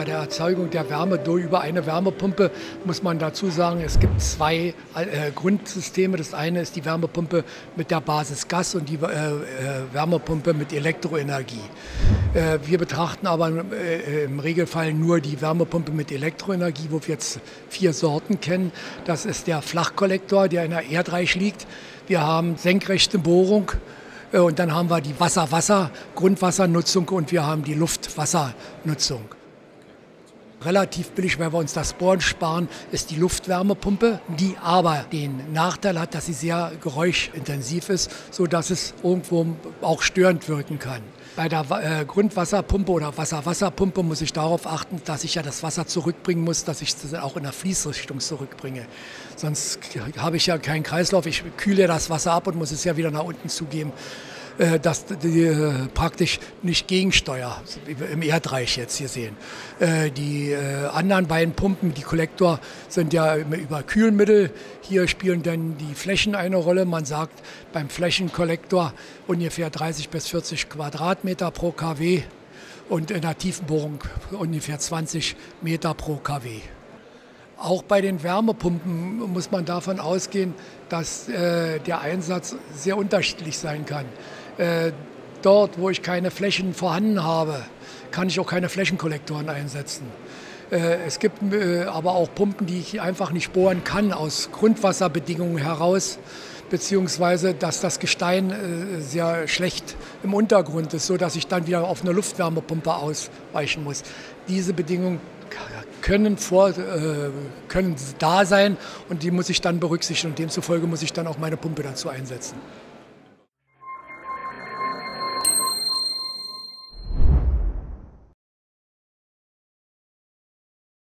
Bei der Erzeugung der Wärme über eine Wärmepumpe muss man dazu sagen, es gibt zwei äh, Grundsysteme. Das eine ist die Wärmepumpe mit der Basis Gas und die äh, äh Wärmepumpe mit Elektroenergie. Äh, wir betrachten aber äh, im Regelfall nur die Wärmepumpe mit Elektroenergie, wo wir jetzt vier Sorten kennen. Das ist der Flachkollektor, der in der Erdreich liegt. Wir haben senkrechte Bohrung. Äh, und dann haben wir die Wasser-Wasser, Grundwassernutzung und wir haben die Luft-Wassernutzung. Relativ billig, weil wir uns das Bohren sparen, ist die Luftwärmepumpe, die aber den Nachteil hat, dass sie sehr geräuschintensiv ist, sodass es irgendwo auch störend wirken kann. Bei der äh, Grundwasserpumpe oder Wasser-Wasserpumpe muss ich darauf achten, dass ich ja das Wasser zurückbringen muss, dass ich es auch in der Fließrichtung zurückbringe. Sonst habe ich ja keinen Kreislauf. Ich kühle das Wasser ab und muss es ja wieder nach unten zugeben. Äh, dass die äh, praktisch nicht Gegensteuer im Erdreich jetzt hier sehen. Äh, die anderen beiden Pumpen, die Kollektor, sind ja über Kühlmittel. Hier spielen dann die Flächen eine Rolle. Man sagt beim Flächenkollektor ungefähr 30 bis 40 Quadratmeter pro kW und in der Tiefenbohrung ungefähr 20 Meter pro kW. Auch bei den Wärmepumpen muss man davon ausgehen, dass äh, der Einsatz sehr unterschiedlich sein kann. Äh, dort, wo ich keine Flächen vorhanden habe, kann ich auch keine Flächenkollektoren einsetzen. Äh, es gibt äh, aber auch Pumpen, die ich einfach nicht bohren kann aus Grundwasserbedingungen heraus, beziehungsweise dass das Gestein sehr schlecht im Untergrund ist, sodass ich dann wieder auf eine Luftwärmepumpe ausweichen muss. Diese Bedingungen können, vor, können da sein und die muss ich dann berücksichtigen und demzufolge muss ich dann auch meine Pumpe dazu einsetzen.